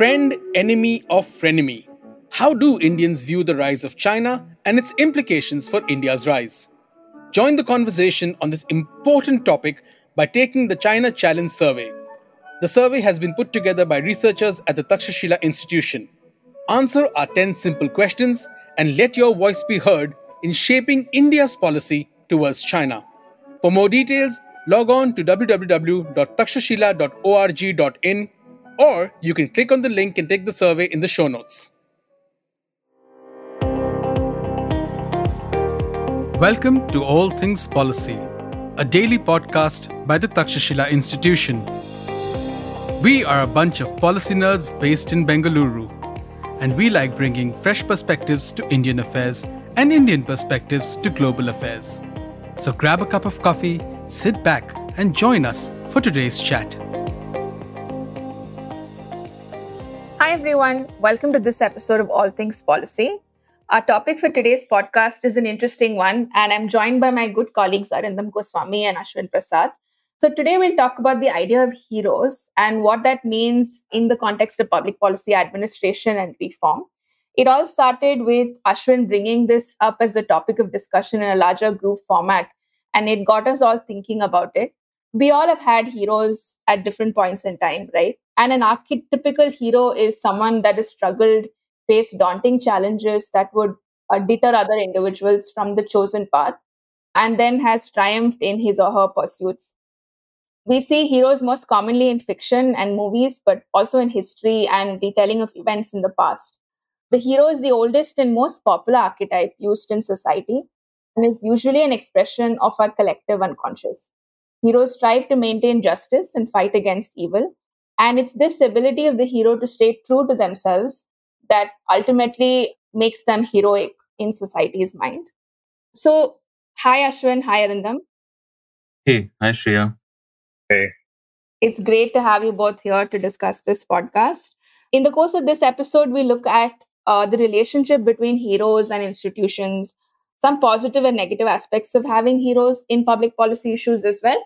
Friend, enemy, or frenemy? How do Indians view the rise of China and its implications for India's rise? Join the conversation on this important topic by taking the China Challenge survey. The survey has been put together by researchers at the Takshashila Institution. Answer our 10 simple questions and let your voice be heard in shaping India's policy towards China. For more details, log on to www.takshashila.org.in or you can click on the link and take the survey in the show notes. Welcome to All Things Policy, a daily podcast by the Takshashila Institution. We are a bunch of policy nerds based in Bengaluru, and we like bringing fresh perspectives to Indian affairs and Indian perspectives to global affairs. So grab a cup of coffee, sit back, and join us for today's chat. Hi, everyone. Welcome to this episode of All Things Policy. Our topic for today's podcast is an interesting one, and I'm joined by my good colleagues Arindam Goswami and Ashwin Prasad. So, today we'll talk about the idea of heroes and what that means in the context of public policy administration and reform. It all started with Ashwin bringing this up as a topic of discussion in a larger group format, and it got us all thinking about it. We all have had heroes at different points in time, right? And an archetypical hero is someone that has struggled, faced daunting challenges that would uh, deter other individuals from the chosen path, and then has triumphed in his or her pursuits. We see heroes most commonly in fiction and movies, but also in history and retelling of events in the past. The hero is the oldest and most popular archetype used in society and is usually an expression of our collective unconscious. Heroes strive to maintain justice and fight against evil. And it's this ability of the hero to stay true to themselves that ultimately makes them heroic in society's mind. So, hi Ashwin, hi Arindam. Hey, hi Shreya. Hey. It's great to have you both here to discuss this podcast. In the course of this episode, we look at uh, the relationship between heroes and institutions, some positive and negative aspects of having heroes in public policy issues as well.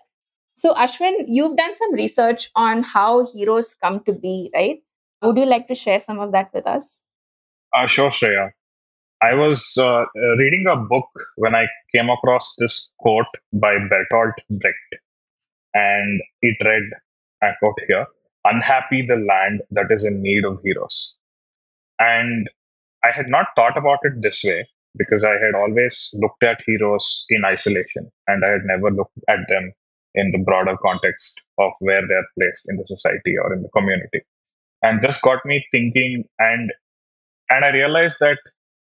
So, Ashwin, you've done some research on how heroes come to be, right? Would you like to share some of that with us? Uh, sure, Shreya. I was uh, reading a book when I came across this quote by Bertolt Brecht, and it read, I quote here, unhappy the land that is in need of heroes. And I had not thought about it this way because I had always looked at heroes in isolation and I had never looked at them in the broader context of where they're placed in the society or in the community. And this got me thinking and and I realized that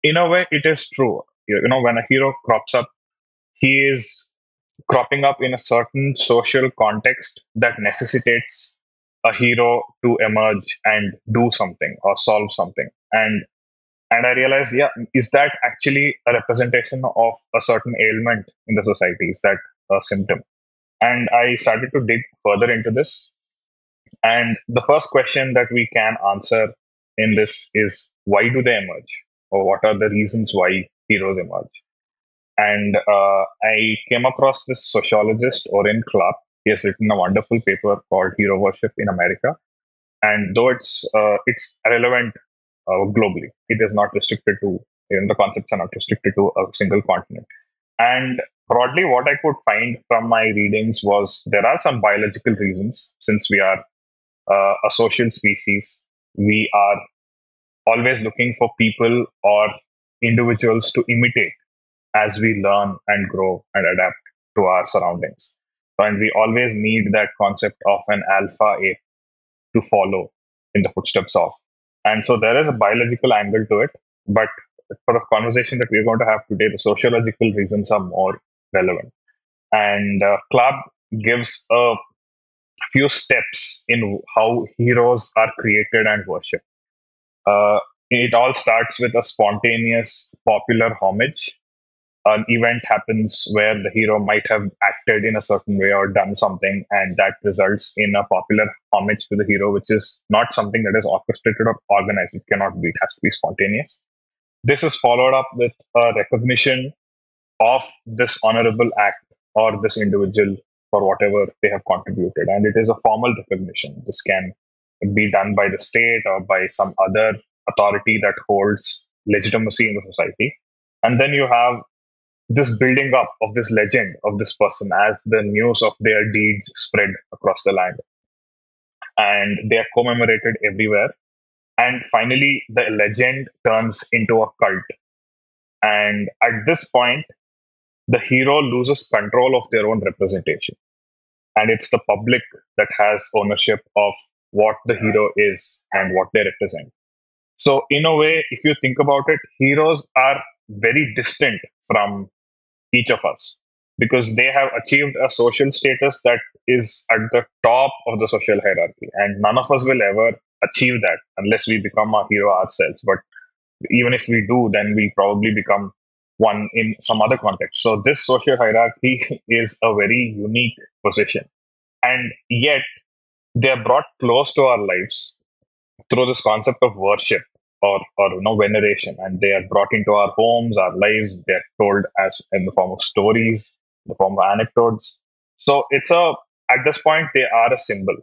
in a way it is true. You know, when a hero crops up, he is cropping up in a certain social context that necessitates a hero to emerge and do something or solve something and and i realized yeah is that actually a representation of a certain ailment in the society? Is that a symptom? And i started to dig further into this. And the first question that we can answer in this is why do they emerge? Or what are the reasons why heroes emerge? And uh, i came across this sociologist orrin klapp he has written a wonderful paper called Hero Worship in America. And though it's uh, it's relevant uh, globally, it is not restricted to even the concepts are not restricted to a single continent. And broadly, what I could find from my readings was there are some biological reasons. Since we are uh, a social species, we are always looking for people or individuals to imitate as we learn and grow and adapt to our surroundings. And we always need that concept of an alpha ape to follow in the footsteps of. And so there is a biological angle to it, but for the conversation that we're going to have today, the sociological reasons are more relevant. And uh, Klapp gives a few steps in how heroes are created and worshipped. Uh, it all starts with a spontaneous popular homage an event happens where the hero might have acted in a certain way or done something, and that results in a popular homage to the hero, which is not something that is orchestrated or organized. It cannot be, it has to be spontaneous. This is followed up with a recognition of this honorable act or this individual for whatever they have contributed. And it is a formal recognition. This can be done by the state or by some other authority that holds legitimacy in the society. And then you have this building up of this legend of this person as the news of their deeds spread across the land. And they are commemorated everywhere. And finally, the legend turns into a cult. And at this point, the hero loses control of their own representation. And it's the public that has ownership of what the hero is and what they represent. So, in a way, if you think about it, heroes are very distant from each of us because they have achieved a social status that is at the top of the social hierarchy. And none of us will ever achieve that unless we become a hero ourselves. But even if we do, then we probably become one in some other context. So this social hierarchy is a very unique position. And yet they are brought close to our lives through this concept of worship or, or you know veneration and they are brought into our homes our lives. They're told as in the form of stories the form of anecdotes. So it's a at this point they are a symbol.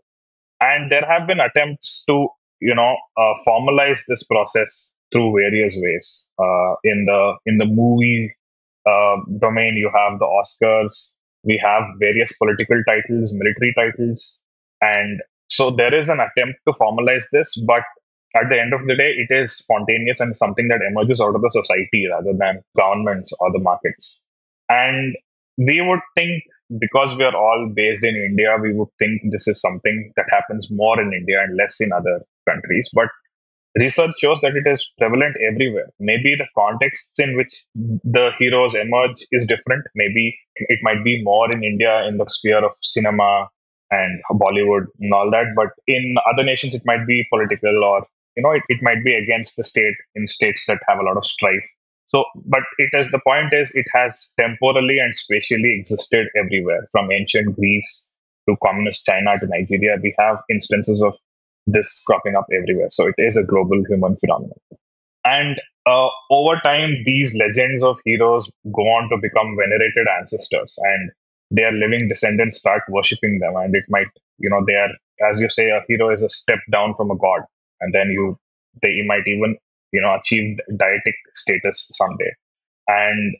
And there have been attempts to you know uh, formalize this process through various ways. Uh, in the in the movie uh, domain you have the oscars. We have various political titles military titles. And so there is an attempt to formalize this but at the end of the day, it is spontaneous and something that emerges out of the society rather than governments or the markets. And we would think, because we are all based in India, we would think this is something that happens more in India and less in other countries. But research shows that it is prevalent everywhere. Maybe the context in which the heroes emerge is different. Maybe it might be more in India in the sphere of cinema and Bollywood and all that. But in other nations, it might be political or you know it, it might be against the state in states that have a lot of strife. So but it is the point is it has temporally and spatially existed everywhere from ancient greece to communist china to nigeria. We have instances of this cropping up everywhere. So it is a global human phenomenon. And uh, over time these legends of heroes go on to become venerated ancestors and their living descendants start worshipping them. And it might you know they are as you say a hero is a step down from a god and then you they might even you know achieve dietic status someday and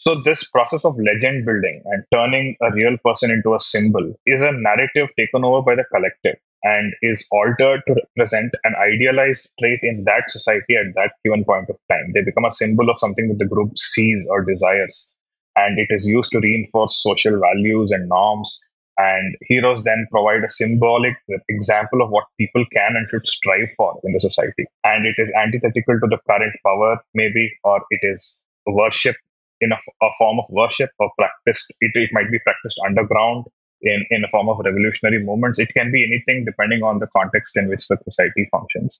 so this process of legend building and turning a real person into a symbol is a narrative taken over by the collective and is altered to represent an idealized trait in that society at that given point of time. They become a symbol of something that the group sees or desires. And it is used to reinforce social values and norms and heroes then provide a symbolic example of what people can and should strive for in the society. And it is antithetical to the current power, maybe, or it is worship in a, a form of worship or practiced. It, it might be practiced underground in, in a form of revolutionary movements. It can be anything depending on the context in which the society functions.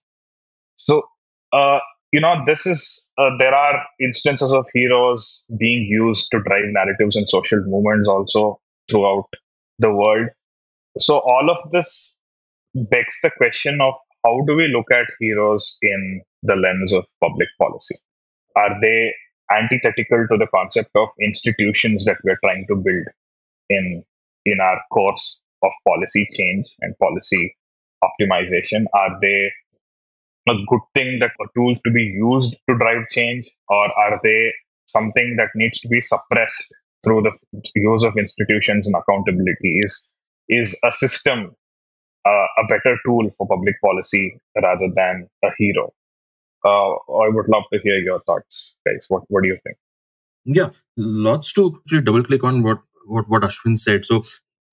So, uh, you know, this is, uh, there are instances of heroes being used to drive narratives and social movements also throughout the world. So all of this begs the question of how do we look at heroes in the lens of public policy? Are they antithetical to the concept of institutions that we're trying to build in in our course of policy change and policy optimization? Are they a good thing that are tools to be used to drive change, or are they something that needs to be suppressed through the use of institutions and accountability is is a system uh, a better tool for public policy rather than a hero. Uh, i would love to hear your thoughts guys. What what do you think? Yeah lots to actually double click on what what what ashwin said. So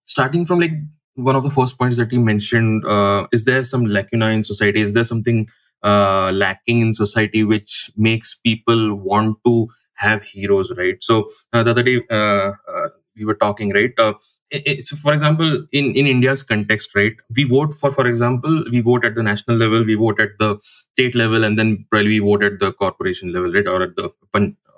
starting from like one of the first points that he mentioned uh, is there some lacuna in society? Is there something uh, lacking in society which makes people want to have heroes, right? So uh, the other day uh, uh, we were talking, right? Uh, for example, in in India's context, right, we vote for, for example, we vote at the national level, we vote at the state level, and then probably we vote at the corporation level, right, or at the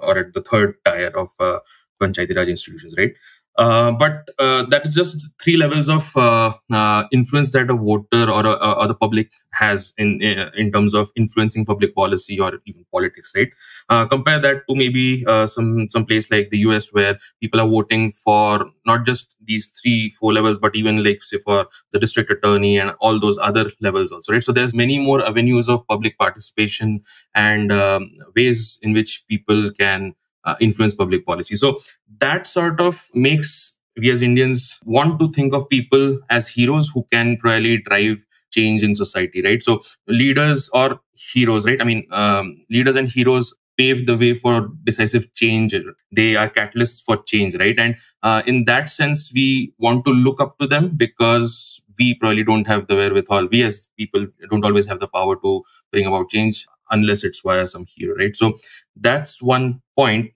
or at the third tier of uh, Panchayati Raj institutions, right? Uh, but uh, that is just three levels of uh, uh influence that a voter or, a, or the public has in uh, in terms of influencing public policy or even politics, right? Uh, compare that to maybe some some place like the US where people are voting for not just these three four levels, but even like say for the district attorney and all those other levels also, right? So there's many more avenues of public participation and um, ways in which people can uh, influence public policy. So that sort of makes we as Indians want to think of people as heroes who can probably drive change in society, right? So leaders or heroes, right? I mean, um, leaders and heroes pave the way for decisive change. They are catalysts for change, right? And uh, in that sense, we want to look up to them because we probably don't have the wherewithal. We as people don't always have the power to bring about change unless it's via some hero, right? So that's one point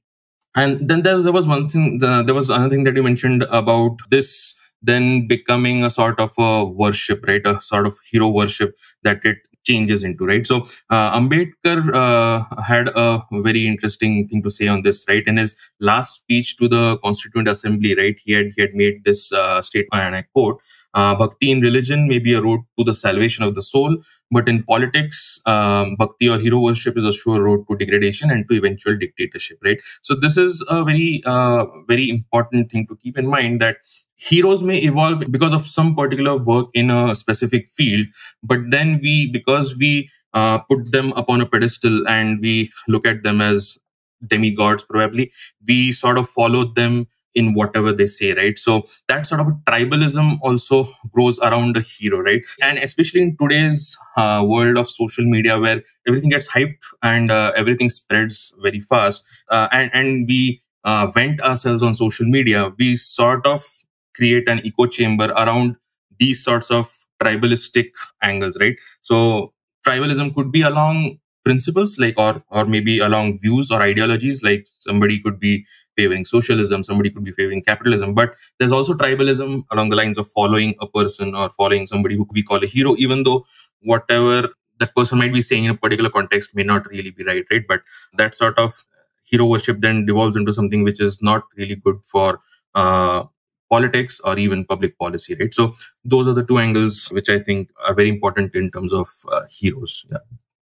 and then there was, there was one thing the, there was another thing that you mentioned about this then becoming a sort of a worship right? A sort of hero worship that it changes into right? So uh, ambedkar uh, had a very interesting thing to say on this right? In his last speech to the constituent assembly right? He had he had made this uh, statement and i quote uh, bhakti in religion may be a road to the salvation of the soul, but in politics, um, bhakti or hero worship is a sure road to degradation and to eventual dictatorship, right? So this is a very, uh, very important thing to keep in mind that heroes may evolve because of some particular work in a specific field, but then we, because we uh, put them upon a pedestal and we look at them as demigods, probably, we sort of follow them in whatever they say, right? So that sort of a tribalism also grows around the hero, right? And especially in today's uh, world of social media where everything gets hyped and uh, everything spreads very fast, uh, and, and we uh, vent ourselves on social media, we sort of create an echo chamber around these sorts of tribalistic angles, right? So tribalism could be along principles like or or maybe along views or ideologies like somebody could be favoring socialism somebody could be favoring capitalism. But there's also tribalism along the lines of following a person or following somebody who we call a hero even though whatever that person might be saying in a particular context may not really be right right? But that sort of hero worship then devolves into something which is not really good for uh, politics or even public policy right? So those are the two angles which i think are very important in terms of uh, heroes yeah.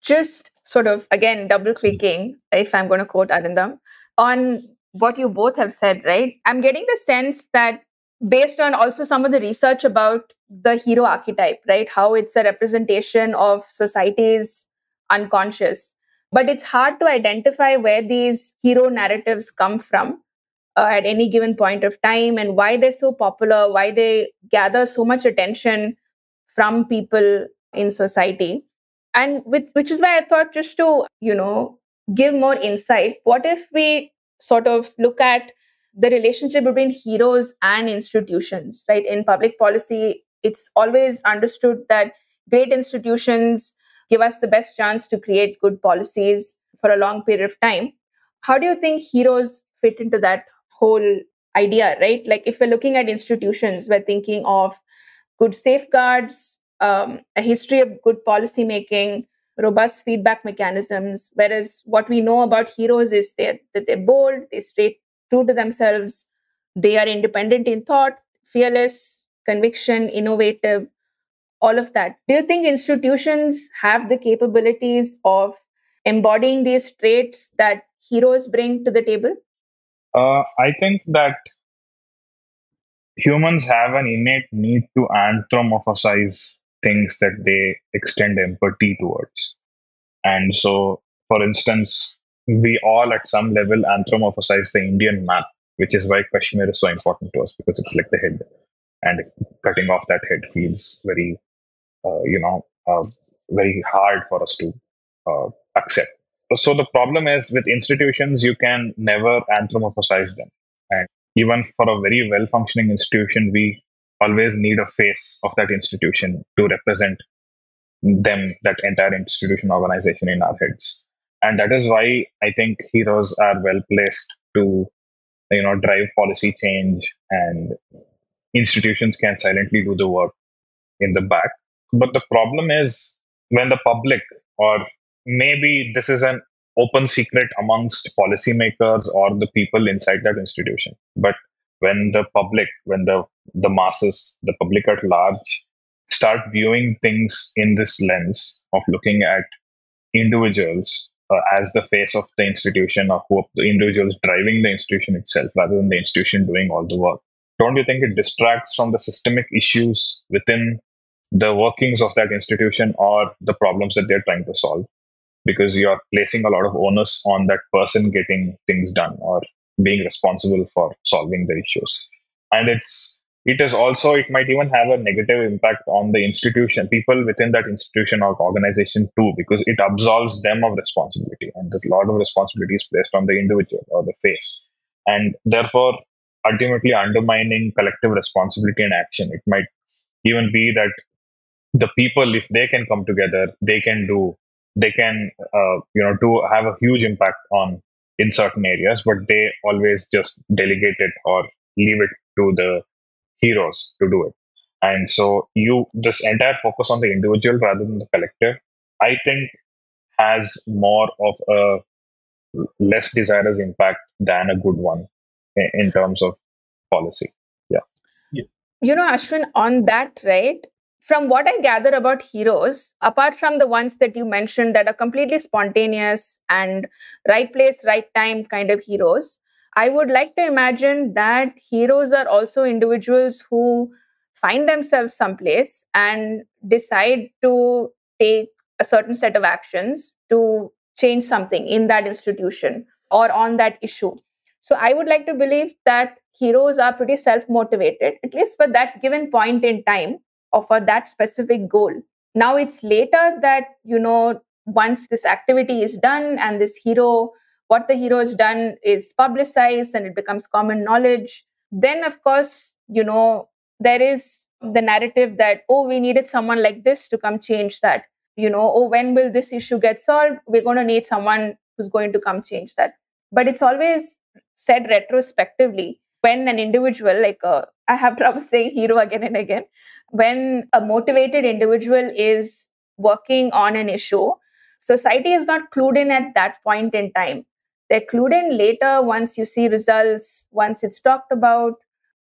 Just sort of again double clicking if i'm going to quote arindam on what you both have said right? I'm getting the sense that based on also some of the research about the hero archetype right? How it's a representation of society's unconscious. But it's hard to identify where these hero narratives come from uh, at any given point of time and why they're so popular why they gather so much attention from people in society. And with which is why i thought just to you know give more insight what if we sort of look at the relationship between heroes and institutions right? In public policy it's always understood that great institutions give us the best chance to create good policies for a long period of time. How do you think heroes fit into that whole idea right? Like if we're looking at institutions we're thinking of good safeguards um, a history of good policy making, robust feedback mechanisms. Whereas what we know about heroes is that they're bold, they stay true to themselves, they are independent in thought, fearless, conviction, innovative, all of that. Do you think institutions have the capabilities of embodying these traits that heroes bring to the table? Uh, I think that humans have an innate need to anthropomorphize things that they extend empathy towards. And so, for instance, we all at some level anthropomorphize the Indian map, which is why Kashmir is so important to us because it's like the head. And cutting off that head feels very, uh, you know, uh, very hard for us to uh, accept. So the problem is with institutions, you can never anthropomorphize them. And even for a very well functioning institution, we always need a face of that institution to represent them, that entire institution organization in our heads. And that is why I think heroes are well placed to, you know, drive policy change and institutions can silently do the work in the back. But the problem is when the public, or maybe this is an open secret amongst policymakers or the people inside that institution, but when the public, when the the masses, the public at large, start viewing things in this lens of looking at individuals uh, as the face of the institution or who the individuals driving the institution itself rather than the institution doing all the work. Don't you think it distracts from the systemic issues within the workings of that institution or the problems that they're trying to solve? Because you're placing a lot of onus on that person getting things done or being responsible for solving the issues. And it's it is also it might even have a negative impact on the institution people within that institution or organization too because it absolves them of responsibility. And there's a lot of responsibility is placed on the individual or the face. And therefore ultimately undermining collective responsibility and action. It might even be that the people if they can come together they can do they can uh, you know do have a huge impact on in certain areas but they always just delegate it or leave it to the heroes to do it. And so you this entire focus on the individual rather than the collective, I think has more of a less desirous impact than a good one in, terms of policy. Yeah. yeah. You know, Ashwin, on that, right? From what I gather about heroes, apart from the ones that you mentioned that are completely spontaneous and right place, right time kind of heroes, I would like to imagine that heroes are also individuals who find themselves someplace and decide to take a certain set of actions to change something in that institution or on that issue. So I would like to believe that heroes are pretty self motivated, at least for that given point in time or for that specific goal. Now it's later that, you know, once this activity is done and this hero what the hero has done is publicized and it becomes common knowledge then of course you know there is the narrative that oh we needed someone like this to come change that. You know oh when will this issue get solved? We're going to need someone who's going to come change that. But it's always said retrospectively when an individual like uh, i have trouble saying hero again and again when a motivated individual is working on an issue society is not clued in at that point in time they're clued in later once you see results, once it's talked about,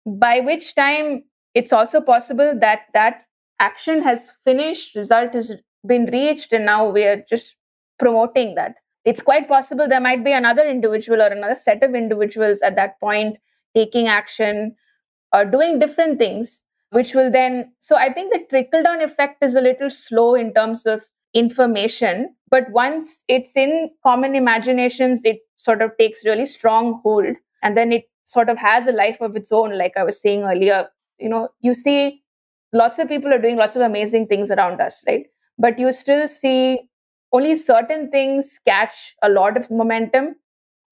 by which time it's also possible that that action has finished, result has been reached, and now we are just promoting that. It's quite possible there might be another individual or another set of individuals at that point taking action or doing different things, which will then. So I think the trickle down effect is a little slow in terms of information but once it's in common imaginations it sort of takes really strong hold and then it sort of has a life of its own like i was saying earlier you know you see lots of people are doing lots of amazing things around us right but you still see only certain things catch a lot of momentum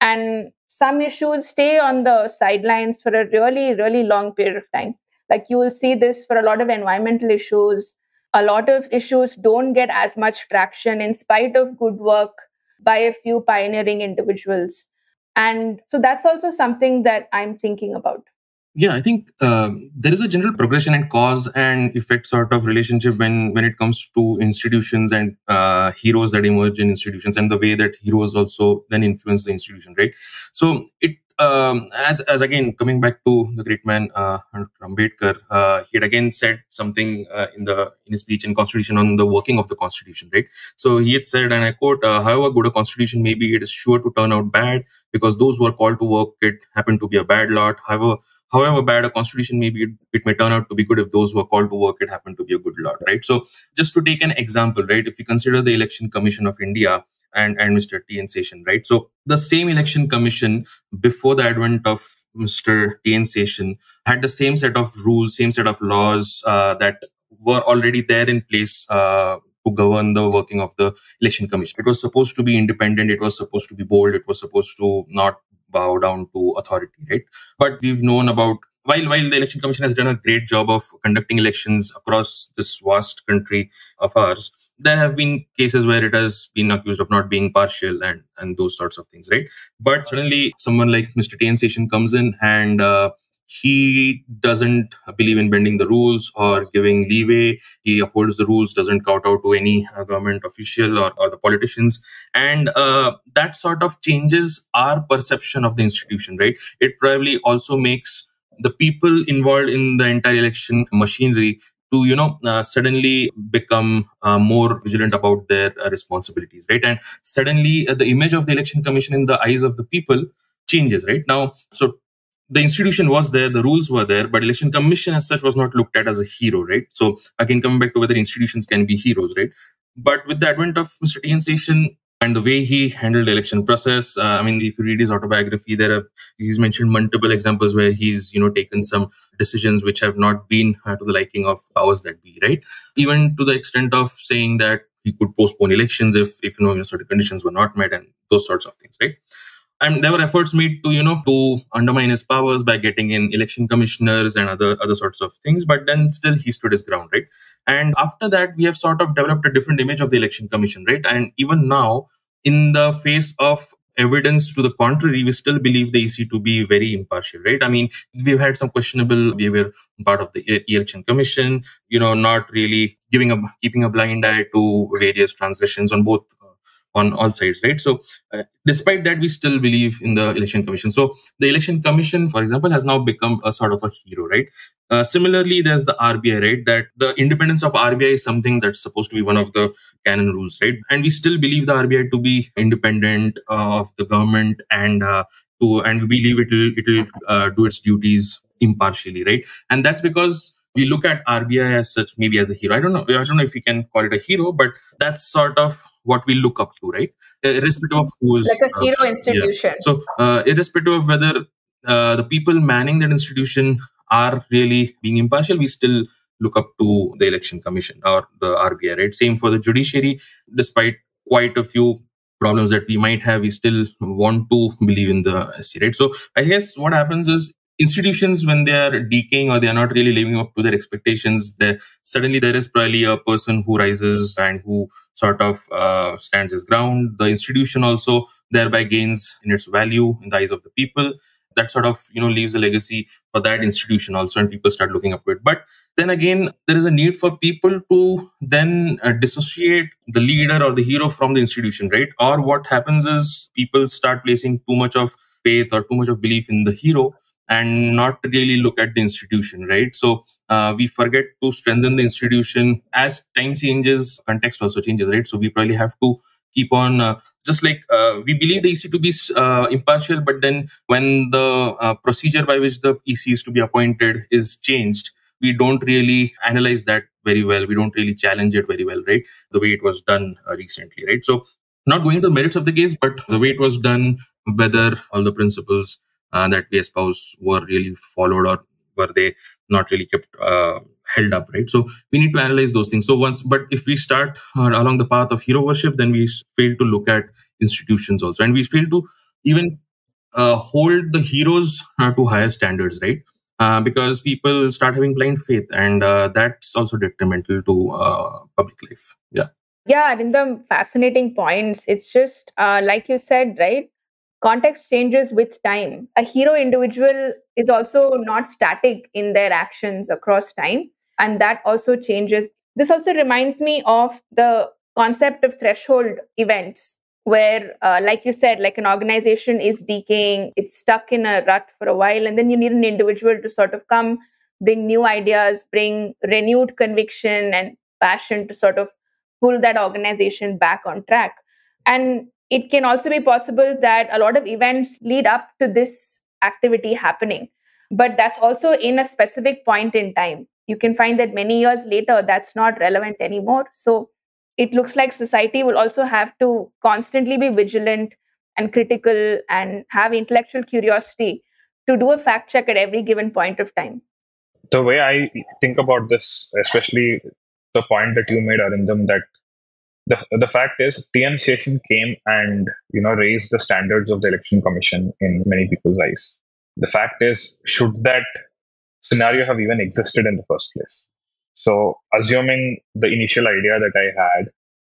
and some issues stay on the sidelines for a really really long period of time like you will see this for a lot of environmental issues a lot of issues don't get as much traction in spite of good work by a few pioneering individuals. And so that's also something that I'm thinking about. Yeah, I think um, there is a general progression and cause and effect sort of relationship when when it comes to institutions and uh, heroes that emerge in institutions and the way that heroes also then influence the institution, right? So it um, as as again coming back to the great man uh, Ambedkar, uh, he had again said something uh, in the in his speech in Constitution on the working of the Constitution, right? So he had said, and I quote: uh, "However good a Constitution may be, it is sure to turn out bad because those who are called to work it happen to be a bad lot. However." However bad a constitution may be, it, it may turn out to be good if those who are called to work it happen to be a good lot, right? So, just to take an example, right? If we consider the Election Commission of India, and, and Mr. T.N. Seshan, right? So the same election commission before the advent of Mr. T.N. Seshan had the same set of rules, same set of laws uh, that were already there in place uh, to govern the working of the election commission. It was supposed to be independent. It was supposed to be bold. It was supposed to not bow down to authority, right? But we've known about while while the election commission has done a great job of conducting elections across this vast country of ours there have been cases where it has been accused of not being partial and and those sorts of things right but suddenly someone like mr tn seshan comes in and uh, he doesn't believe in bending the rules or giving leeway. He upholds the rules, doesn't count out to any uh, government official or, or the politicians. And uh, that sort of changes our perception of the institution, right? It probably also makes the people involved in the entire election machinery to you know uh, suddenly become uh, more vigilant about their uh, responsibilities right? And suddenly uh, the image of the election commission in the eyes of the people changes right? Now so the institution was there the rules were there but election commission as such was not looked at as a hero right? So again coming back to whether institutions can be heroes right? But with the advent of mr tn seshan and the way he handled the election process. Uh, I mean, if you read his autobiography, there are he's mentioned multiple examples where he's you know taken some decisions which have not been uh, to the liking of powers that be, right? Even to the extent of saying that he could postpone elections if if you know, certain conditions were not met and those sorts of things, right? And there were efforts made to you know to undermine his powers by getting in election commissioners and other other sorts of things, but then still he stood his ground, right? And after that, we have sort of developed a different image of the election commission, right? And even now, in the face of evidence to the contrary, we still believe the EC to be very impartial, right? I mean, we've had some questionable behavior part of the election commission, you know, not really giving a keeping a blind eye to various transgressions on both on all sides, right? So, uh, despite that, we still believe in the election commission. So, the election commission, for example, has now become a sort of a hero, right? Uh, similarly, there's the RBI, right? That the independence of RBI is something that's supposed to be one of the canon rules, right? And we still believe the RBI to be independent uh, of the government and uh, to and we believe it will it will uh, do its duties impartially, right? And that's because we look at RBI as such, maybe as a hero. I don't know. I don't know if we can call it a hero, but that's sort of what we look up to, right? Irrespective of who's like a hero uh, institution. Yeah. So, uh, irrespective of whether uh, the people manning that institution are really being impartial, we still look up to the election commission or the RBI, right? Same for the judiciary, despite quite a few problems that we might have, we still want to believe in the SC, right? So I guess what happens is institutions when they are decaying or they are not really living up to their expectations there suddenly there is probably a person who rises and who sort of uh, stands his ground. The institution also thereby gains in its value in the eyes of the people. That sort of you know leaves a legacy for that institution also and people start looking up to it. But then again there is a need for people to then uh, dissociate the leader or the hero from the institution right? Or what happens is people start placing too much of faith or too much of belief in the hero and not really look at the institution, right? So uh, we forget to strengthen the institution as time changes, context also changes, right? So we probably have to keep on uh, just like uh, we believe the EC to be uh, impartial, but then when the uh, procedure by which the EC is to be appointed is changed, we don't really analyze that very well. We don't really challenge it very well, right? The way it was done uh, recently, right? So not going to the merits of the case, but the way it was done, whether all the principles uh, that we espouse were really followed or were they not really kept uh, held up right? So we need to analyze those things. So once but if we start uh, along the path of hero worship then we fail to look at institutions also. And we fail to even uh, hold the heroes uh, to higher standards right? Uh, because people start having blind faith and that's also detrimental to public life. Yeah. Yeah in the fascinating points it's just like you said right context changes with time. A hero individual is also not static in their actions across time, and that also changes. This also reminds me of the concept of threshold events, where, uh, like you said, like an organization is decaying, it's stuck in a rut for a while, and then you need an individual to sort of come, bring new ideas, bring renewed conviction and passion to sort of pull that organization back on track. And it can also be possible that a lot of events lead up to this activity happening. But that's also in a specific point in time. You can find that many years later that's not relevant anymore. So it looks like society will also have to constantly be vigilant and critical and have intellectual curiosity to do a fact check at every given point of time. The way i think about this especially the point that you made arindam that the, the fact is TN Seshan came and you know raised the standards of the election commission in many people's eyes. The fact is, should that scenario have even existed in the first place? So assuming the initial idea that I had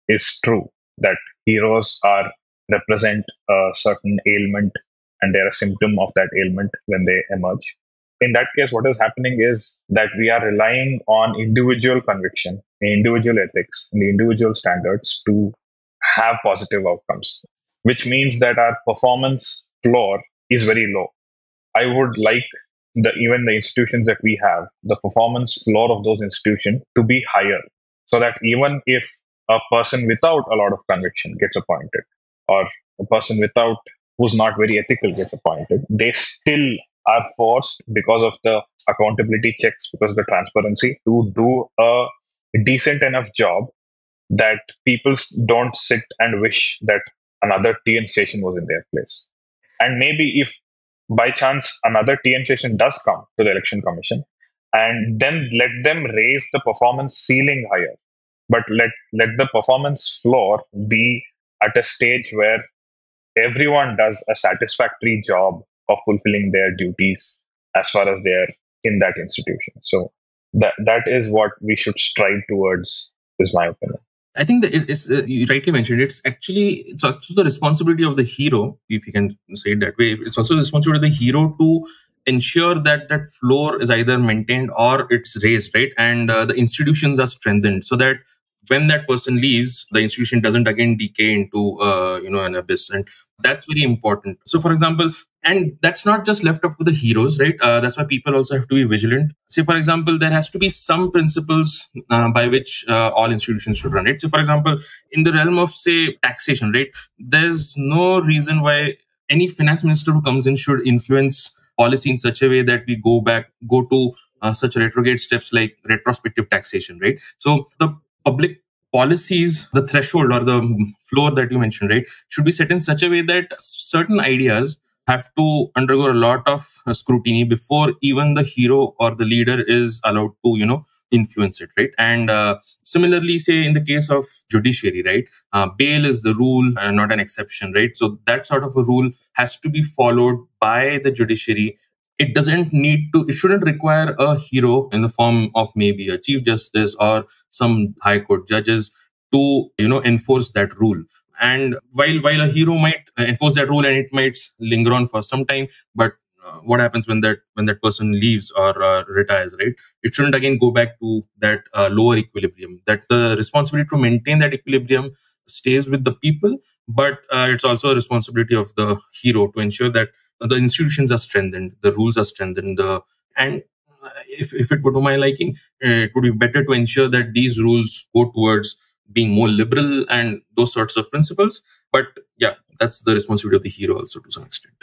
is true, that heroes are represent a certain ailment and they're a symptom of that ailment when they emerge. In that case, what is happening is that we are relying on individual conviction individual ethics and the individual standards to have positive outcomes, which means that our performance floor is very low. I would like the even the institutions that we have, the performance floor of those institutions to be higher, so that even if a person without a lot of conviction gets appointed, or a person without who's not very ethical gets appointed, they still are forced because of the accountability checks, because of the transparency, to do a decent enough job that people don't sit and wish that another TN Seshan was in their place. And maybe if by chance another TN Seshan does come to the election commission, and then let them raise the performance ceiling higher, but let let the performance floor be at a stage where everyone does a satisfactory job of fulfilling their duties as far as they're in that institution. So that that is what we should strive towards, is my opinion. I think that it's uh, you rightly mentioned. It's actually it's also the responsibility of the hero, if you can say it that way. It's also the responsibility of the hero to ensure that that floor is either maintained or it's raised, right? And uh, the institutions are strengthened so that when that person leaves, the institution doesn't again decay into uh, you know an abyss, and that's very important. So, for example, and that's not just left up to the heroes, right? Uh, that's why people also have to be vigilant. Say, for example, there has to be some principles uh, by which uh, all institutions should run it. So, for example, in the realm of say taxation, right? There's no reason why any finance minister who comes in should influence policy in such a way that we go back, go to uh, such retrograde steps like retrospective taxation, right? So the public policies, the threshold or the floor that you mentioned, right, should be set in such a way that certain ideas have to undergo a lot of uh, scrutiny before even the hero or the leader is allowed to, you know, influence it, right? And uh, similarly, say in the case of judiciary, right, uh, bail is the rule and not an exception, right? So that sort of a rule has to be followed by the judiciary it doesn't need to it shouldn't require a hero in the form of maybe a chief justice or some high court judges to you know enforce that rule. And while while a hero might enforce that rule and it might linger on for some time but uh, what happens when that when that person leaves or uh, retires right? It shouldn't again go back to that uh, lower equilibrium that the responsibility to maintain that equilibrium stays with the people but uh, it's also a responsibility of the hero to ensure that Uh, the institutions are strengthened, the rules are strengthened, the and uh, if, if it were to my liking, uh, it would be better to ensure that these rules go towards being more liberal and those sorts of principles. But yeah, that's the responsibility of the hero also to some extent.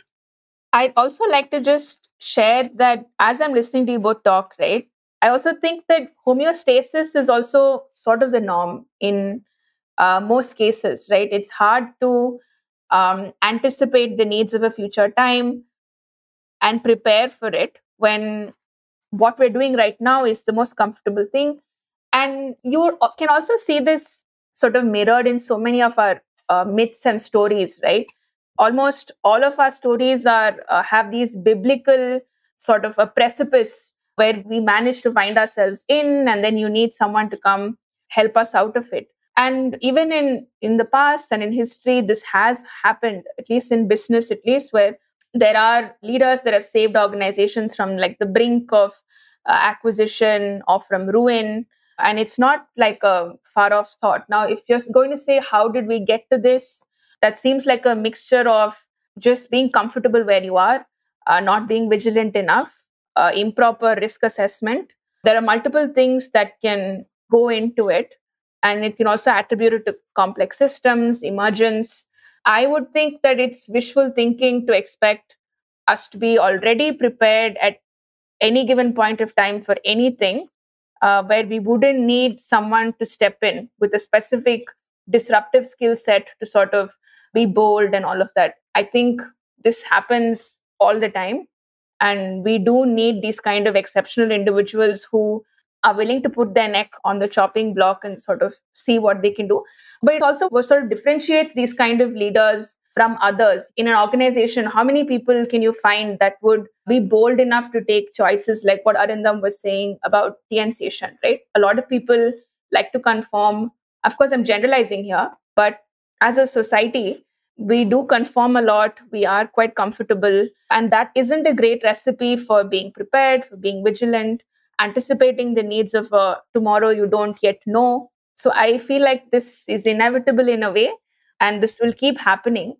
I'd also like to just share that as I'm listening to you both talk, right? I also think that homeostasis is also sort of the norm in uh, most cases, right? It's hard to um, anticipate the needs of a future time and prepare for it when what we're doing right now is the most comfortable thing. And you can also see this sort of mirrored in so many of our uh, myths and stories right? Almost all of our stories are uh, have these biblical sort of a precipice where we manage to find ourselves in and then you need someone to come help us out of it and even in in the past and in history this has happened at least in business at least where there are leaders that have saved organizations from like the brink of uh, acquisition or from ruin. And it's not like a far off thought. Now if you're going to say how did we get to this? That seems like a mixture of just being comfortable where you are uh, not being vigilant enough uh, improper risk assessment. There are multiple things that can go into it and it can also attribute it to complex systems, emergence. I would think that it's wishful thinking to expect us to be already prepared at any given point of time for anything uh, where we wouldn't need someone to step in with a specific disruptive skill set to sort of be bold and all of that. I think this happens all the time. And we do need these kind of exceptional individuals who are willing to put their neck on the chopping block and sort of see what they can do. But it also sort of differentiates these kind of leaders from others in an organization. How many people can you find that would be bold enough to take choices like what Arindam was saying about TN right? A lot of people like to conform. Of course, I'm generalizing here, but as a society, we do conform a lot. We are quite comfortable. And that isn't a great recipe for being prepared, for being vigilant, anticipating the needs of uh, tomorrow you don't yet know. So I feel like this is inevitable in a way, and this will keep happening.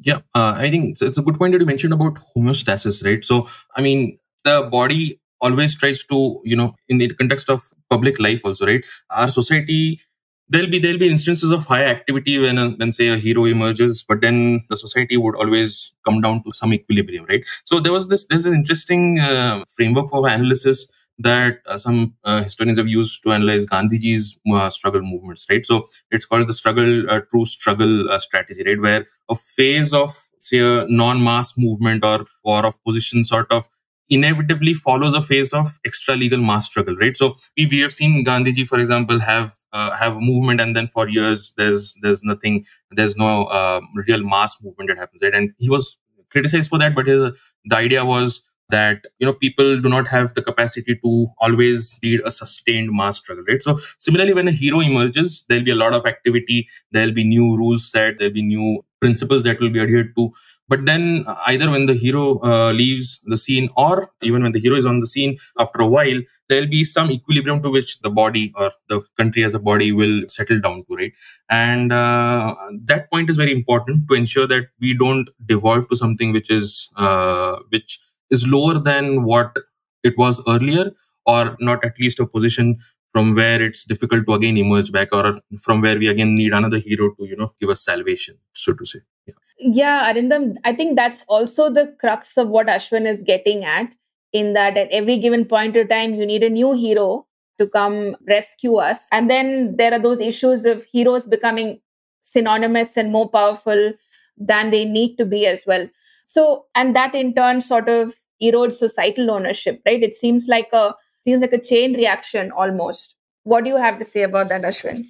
Yeah, uh, I think it's, it's a good point that you mentioned about homeostasis, right? So, I mean, the body always tries to you know in the context of public life also right our society there'll be there'll be instances of high activity when a, when say a hero emerges but then the society would always come down to some equilibrium right so there was this there's an interesting uh, framework for analysis that uh, some uh, historians have used to analyze Gandhiji's uh, struggle movements, right? So it's called the struggle, truce struggle strategy, right? Where a phase of, say, a non mass movement or war of position sort of inevitably follows a phase of extra legal mass struggle, right? So we, we have seen Gandhiji, for example, have uh, have a movement and then for years there's there's nothing there's no uh, real mass movement that happens right and he was criticized for that but his, the idea was that you know people do not have the capacity to always lead a sustained mass struggle right? So similarly when a hero emerges there'll be a lot of activity there'll be new rules set there'll be new principles that will be adhered to. But then either when the hero uh, leaves the scene or even when the hero is on the scene after a while there'll be some equilibrium to which the body or the country as a body will settle down to right? And uh, that point is very important to ensure that we don't devolve to something which is uh, which is lower than what it was earlier or not at least a position from where it's difficult to again emerge back or from where we again need another hero to you know give us salvation so to say. Yeah, yeah arindam i think that's also the crux of what ashwin is getting at in that at every given point of time you need a new hero to come rescue us. And then there are those issues of heroes becoming synonymous and more powerful than they need to be as well. So and that in turn sort of erode societal ownership, right? It seems like a seems like a chain reaction almost. What do you have to say about that, Ashwin?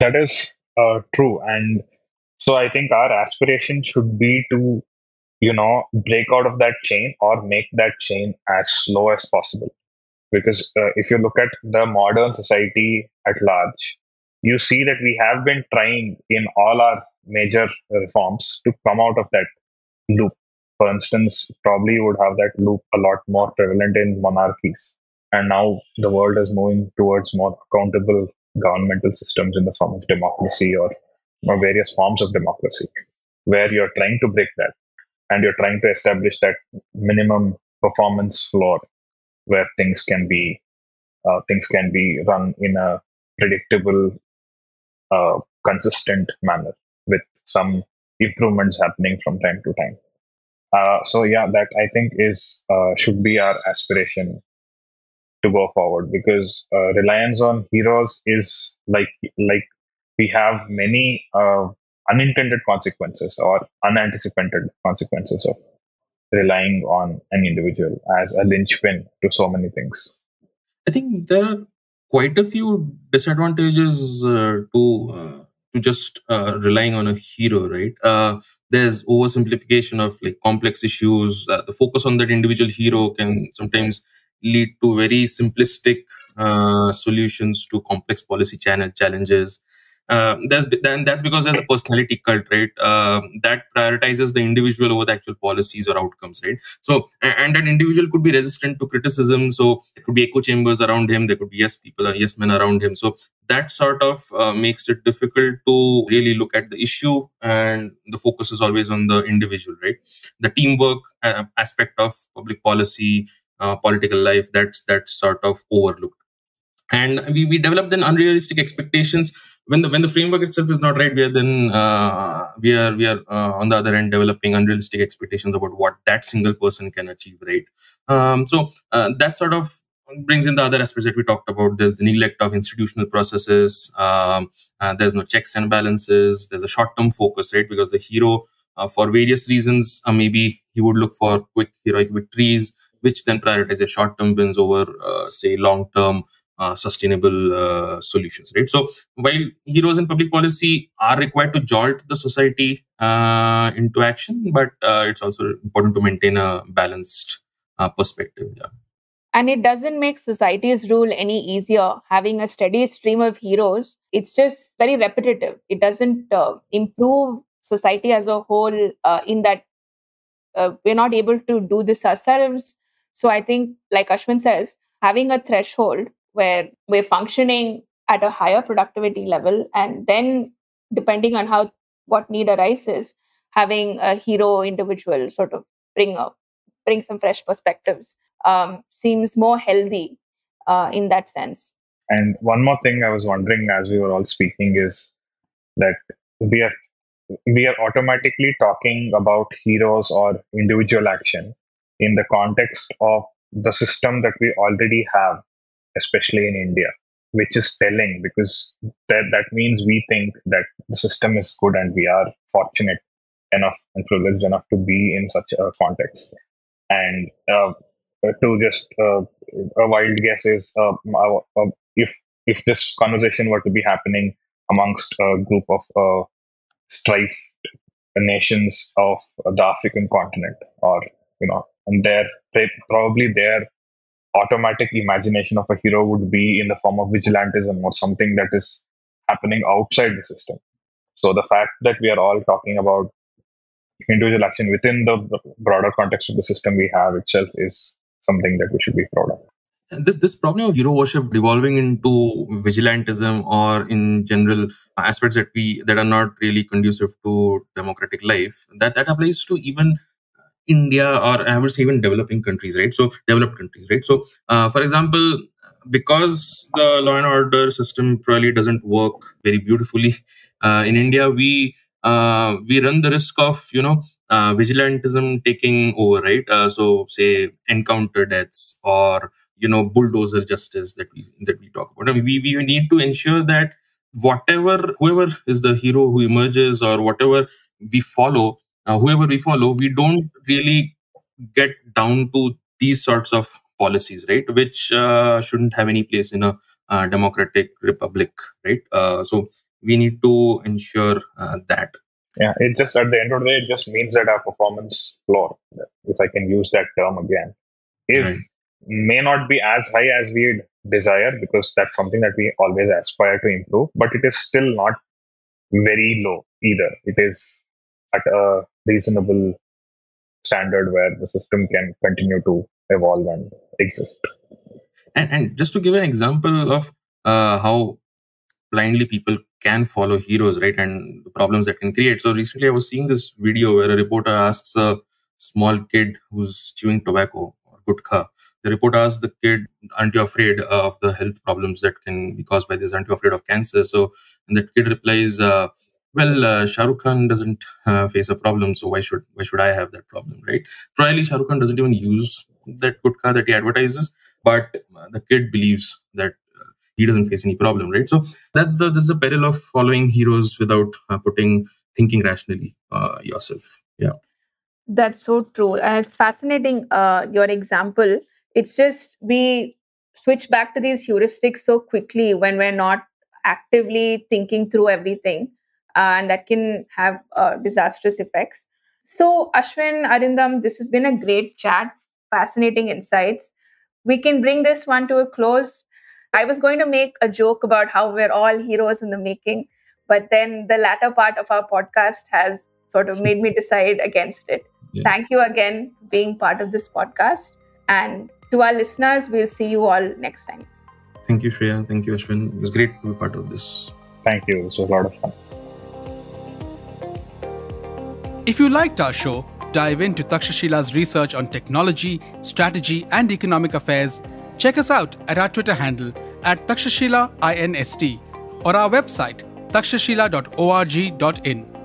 That is uh, true, and so I think our aspiration should be to, you know, break out of that chain or make that chain as slow as possible. Because uh, if you look at the modern society at large, you see that we have been trying in all our major reforms to come out of that loop for instance, probably would have that loop a lot more prevalent in monarchies. And now the world is moving towards more accountable governmental systems in the form of democracy or, or various forms of democracy, where you're trying to break that and you're trying to establish that minimum performance floor where things can be uh, things can be run in a predictable, uh, consistent manner with some improvements happening from time to time. Uh, so yeah, that I think is uh, should be our aspiration to go forward because uh, reliance on heroes is like like we have many uh, unintended consequences or unanticipated consequences of relying on an individual as a linchpin to so many things. I think there are quite a few disadvantages uh, to uh, to just relying on a hero, right? there's oversimplification of like complex issues uh, the focus on that individual hero can sometimes lead to very simplistic uh, solutions to complex policy channel challenges um, that's then that's because there's a personality cult, right? Uh, that prioritizes the individual over the actual policies or outcomes, right? So, and, that individual could be resistant to criticism. So, it could be echo chambers around him. There could be yes people, uh, yes men around him. So, that sort of uh, makes it difficult to really look at the issue, and the focus is always on the individual, right? The teamwork uh, aspect of public policy, uh, political life, that's that's sort of overlooked and we, we develop then unrealistic expectations when the when the framework itself is not right we are then uh, we are we are uh, on the other end developing unrealistic expectations about what that single person can achieve right? Um, so uh, that sort of brings in the other aspects that we talked about. There's the neglect of institutional processes um, uh, there's no checks and balances there's a short term focus right? Because the hero uh, for various reasons uh, maybe he would look for quick heroic victories which then prioritizes short term wins over say long term uh, sustainable uh, solutions right? So while heroes in public policy are required to jolt the society uh, into action but uh, it's also important to maintain a balanced uh, perspective yeah. And it doesn't make society's rule any easier. Having a steady stream of heroes it's just very repetitive. It doesn't improve society as a whole in that we're not able to do this ourselves. So i think like ashwin says having a threshold where we're functioning at a higher productivity level and then depending on how what need arises having a hero individual sort of bring up bring some fresh perspectives um, seems more healthy uh, in that sense. And one more thing I was wondering as we were all speaking is that we are we are automatically talking about heroes or individual action in the context of the system that we already have, especially in India, which is telling because that, that means we think that the system is good and we are fortunate enough and privileged enough to be in such a context. And uh, to just uh, a wild guess is uh, uh, if if this conversation were to be happening amongst a group of uh, strife nations of the African continent, or you know, and their they probably their automatic imagination of a hero would be in the form of vigilantism or something that is happening outside the system. So the fact that we are all talking about individual action within the broader context of the system we have itself is something that we should be proud of this this problem of hero worship devolving into vigilantism or in general aspects that we that are not really conducive to democratic life that that applies to even india or i would say even developing countries right? So developed countries right? So uh, for example because the law and order system probably doesn't work very beautifully uh, in india we uh, we run the risk of you know uh, vigilantism taking over right? Uh, so say encounter deaths or you know bulldozer justice that we that we talk about. I mean, we, we need to ensure that whatever whoever is the hero who emerges or whatever we follow uh, whoever we follow we don't really get down to these sorts of policies right? Which uh, shouldn't have any place in a uh, democratic republic right? Uh, so we need to ensure uh, that. Yeah it just at the end of the day it just means that our performance floor if i can use that term again is right. may not be as high as we'd desire because that's something that we always aspire to improve, but it is still not very low either. It is at a reasonable standard where the system can continue to evolve and exist. And, and just to give an example of uh, how blindly people can follow heroes, right, and the problems that can create. So recently, I was seeing this video where a reporter asks a small kid who's chewing tobacco or gutka the reporter asks the kid, aren't you afraid of the health problems that can be caused by this? Aren't you afraid of cancer? So, and the kid replies, uh, well, uh, Khan doesn't uh, face a problem, so why should why should I have that problem, right? Probably Shah Rukh Khan doesn't even use that gutka that he advertises, but uh, the kid believes that uh, he doesn't face any problem, right? So that's the that's the peril of following heroes without uh, putting thinking rationally uh, yourself. Yeah, that's so true, and it's fascinating. Your example it's just we switch back to these heuristics so quickly when we're not actively thinking through everything and that can have uh, disastrous effects so ashwin arindam this has been a great chat fascinating insights we can bring this one to a close i was going to make a joke about how we're all heroes in the making but then the latter part of our podcast has sort of made me decide against it yeah. thank you again being part of this podcast and to our listeners, we'll see you all next time. Thank you, Shreya. Thank you, Ashwin. It was great to be part of this. Thank you. This was a lot of fun. If you liked our show, dive into Takshashila's research on technology, strategy, and economic affairs. Check us out at our Twitter handle at Takshashila INST or our website takshashila.org.in.